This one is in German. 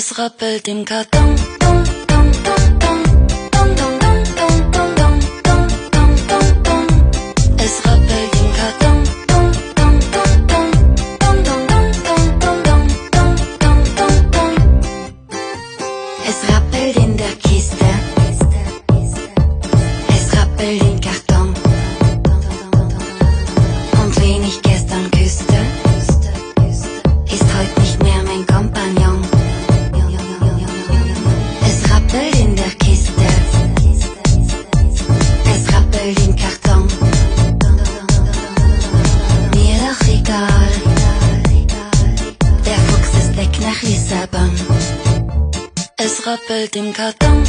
Es rappelt im Karton. Es rappelt im Karton. Es rappelt in der Kiste. Es rappelt in nach Lissabon. Es rappelt im Karton.